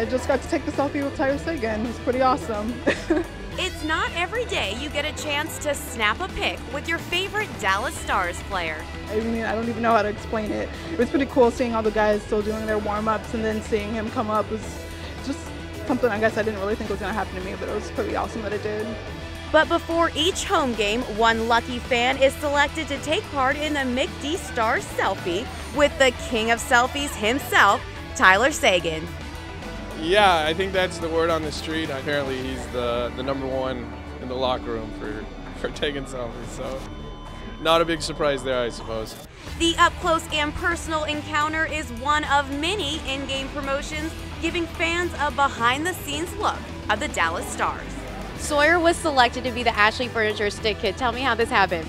I just got to take the selfie with Tyler Seguin. It's pretty awesome. It's not every day you get a chance to snap a pic with your favorite Dallas Stars player. I mean, I don't even know how to explain it. It was pretty cool seeing all the guys still doing their warm-ups and then seeing him come up was just something I guess I didn't really think was going to happen to me, but it was pretty awesome that it did. But before each home game, one lucky fan is selected to take part in the McD Star selfie with the king of selfies himself, Tyler Seguin. Yeah, I think that's the word on the street. Apparently, he's the, the number one in the locker room for, for taking selfies. So, not a big surprise there, I suppose. The up close and personal encounter is one of many in game promotions, giving fans a behind the scenes look of the Dallas Stars. Sawyer was selected to be the Ashley Furniture Stick Kid. Tell me how this happened.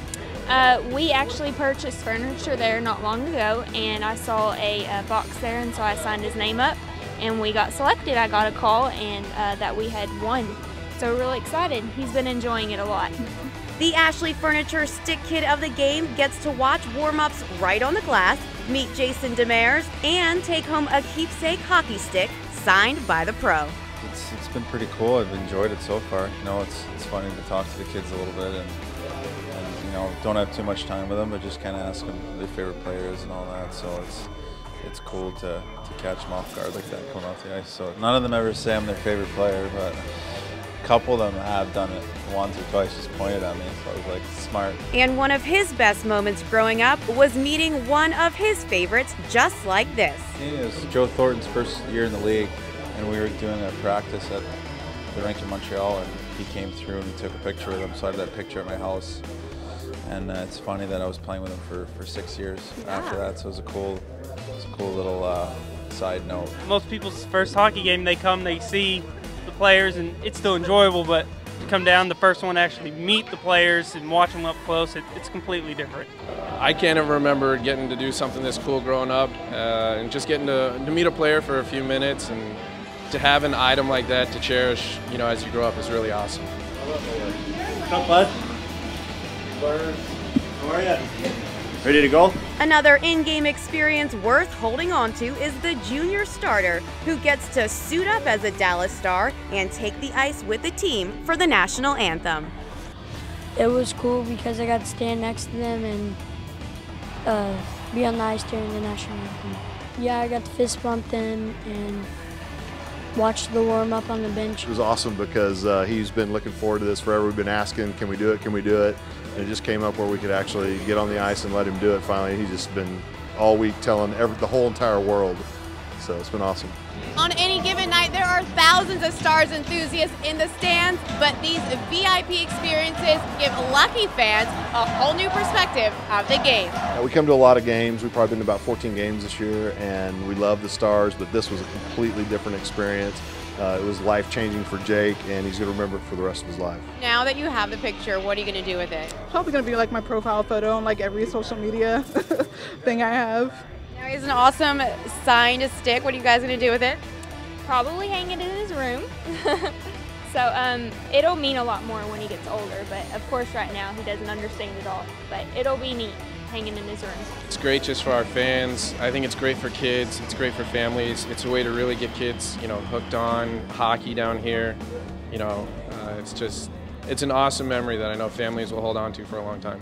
Uh, we actually purchased furniture there not long ago, and I saw a, a box there, and so I signed his name up and we got selected. I got a call and uh, that we had won. So really excited. He's been enjoying it a lot. The Ashley Furniture Stick Kid of the game gets to watch warm-ups right on the glass, meet Jason Demers, and take home a keepsake hockey stick signed by the pro. It's, it's been pretty cool. I've enjoyed it so far. You know, it's, it's funny to talk to the kids a little bit and, and you know, don't have too much time with them, but just kind of ask them their favorite players and all that. So it's it's cool to, to catch them off guard like that coming off the ice. So none of them ever say I'm their favorite player, but a couple of them have done it once or twice, just pointed at me. So I was like, smart. And one of his best moments growing up was meeting one of his favorites just like this. It was Joe Thornton's first year in the league, and we were doing a practice at the rink in Montreal, and he came through and took a picture with him. So I had that picture at my house. And uh, it's funny that I was playing with him for, for six years yeah. after that, so it was a cool cool little uh, side note. Most people's first hockey game, they come, they see the players, and it's still enjoyable, but to come down, the first one actually meet the players and watch them up close, it, it's completely different. I can't ever remember getting to do something this cool growing up, uh, and just getting to, to meet a player for a few minutes and to have an item like that to cherish, you know, as you grow up is really awesome. What's up, bud? Birds. How are you? Ready to go? Another in-game experience worth holding on to is the junior starter who gets to suit up as a Dallas Star and take the ice with the team for the national anthem. It was cool because I got to stand next to them and uh, be on the ice during the national anthem. Yeah, I got to fist bump them and watch the warm up on the bench. It was awesome because uh, he's been looking forward to this forever. We've been asking, can we do it? Can we do it? And it just came up where we could actually get on the ice and let him do it finally. He's just been all week telling every, the whole entire world. So it's been awesome. On any given night, there are thousands of Stars enthusiasts in the stands, but these VIP experiences give lucky fans a whole new perspective of the game. we come to a lot of games. We've probably been to about 14 games this year, and we love the Stars, but this was a completely different experience. Uh, it was life changing for Jake, and he's going to remember it for the rest of his life. Now that you have the picture, what are you going to do with it? Probably going to be like my profile photo on like every social media thing I have. Now he's an awesome signed stick. What are you guys going to do with it? Probably hang it in his room. so um, it'll mean a lot more when he gets older, but of course right now he doesn't understand it all. But it'll be neat hanging in his room. It's great just for our fans. I think it's great for kids. It's great for families. It's a way to really get kids, you know, hooked on hockey down here. You know, uh, it's just, it's an awesome memory that I know families will hold on to for a long time.